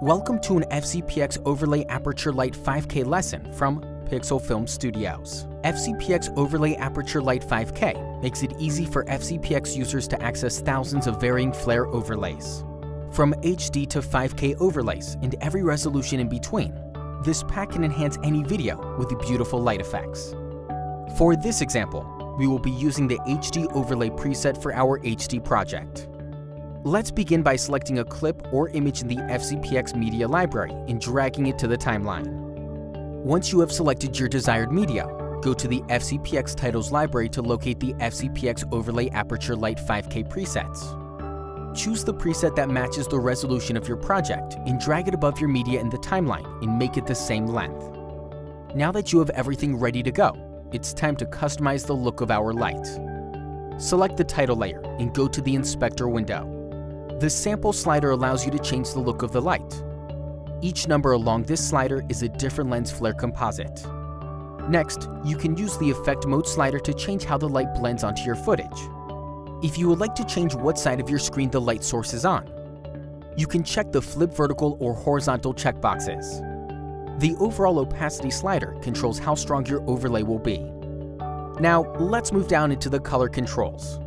Welcome to an FCPX Overlay Aperture Light 5K lesson from Pixel Film Studios. FCPX Overlay Aperture Light 5K makes it easy for FCPX users to access thousands of varying flare overlays. From HD to 5K overlays and every resolution in between, this pack can enhance any video with beautiful light effects. For this example, we will be using the HD Overlay preset for our HD project. Let's begin by selecting a clip or image in the FCPX media library and dragging it to the timeline. Once you have selected your desired media, go to the FCPX titles library to locate the FCPX Overlay Aperture Light 5K presets. Choose the preset that matches the resolution of your project and drag it above your media in the timeline and make it the same length. Now that you have everything ready to go, it's time to customize the look of our light. Select the title layer and go to the inspector window. The sample slider allows you to change the look of the light. Each number along this slider is a different lens flare composite. Next, you can use the effect mode slider to change how the light blends onto your footage. If you would like to change what side of your screen the light source is on, you can check the flip vertical or horizontal checkboxes. The overall opacity slider controls how strong your overlay will be. Now, let's move down into the color controls.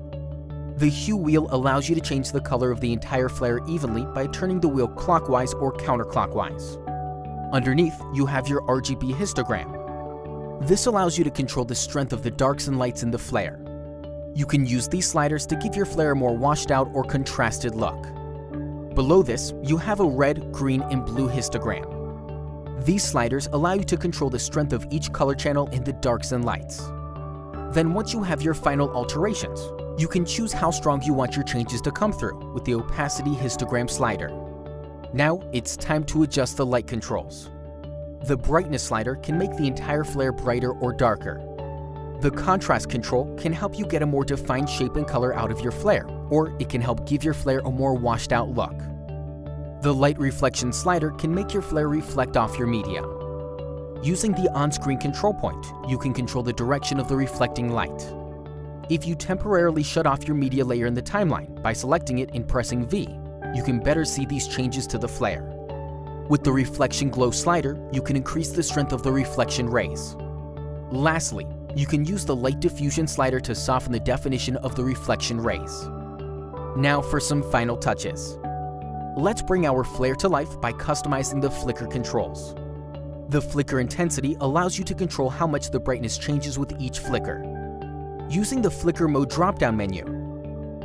The hue wheel allows you to change the color of the entire flare evenly by turning the wheel clockwise or counterclockwise. Underneath, you have your RGB histogram. This allows you to control the strength of the darks and lights in the flare. You can use these sliders to give your flare a more washed out or contrasted look. Below this, you have a red, green, and blue histogram. These sliders allow you to control the strength of each color channel in the darks and lights. Then once you have your final alterations, you can choose how strong you want your changes to come through with the opacity histogram slider. Now it's time to adjust the light controls. The brightness slider can make the entire flare brighter or darker. The contrast control can help you get a more defined shape and color out of your flare, or it can help give your flare a more washed out look. The light reflection slider can make your flare reflect off your media. Using the on-screen control point, you can control the direction of the reflecting light. If you temporarily shut off your media layer in the timeline by selecting it and pressing V, you can better see these changes to the flare. With the reflection glow slider, you can increase the strength of the reflection rays. Lastly, you can use the light diffusion slider to soften the definition of the reflection rays. Now for some final touches. Let's bring our flare to life by customizing the flicker controls. The flicker intensity allows you to control how much the brightness changes with each flicker. Using the flicker mode drop-down menu,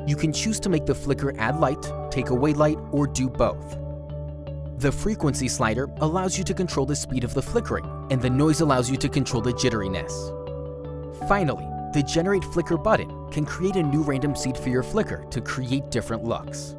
you can choose to make the flicker add light, take away light, or do both. The frequency slider allows you to control the speed of the flickering, and the noise allows you to control the jitteriness. Finally, the Generate Flicker button can create a new random seed for your flicker to create different looks.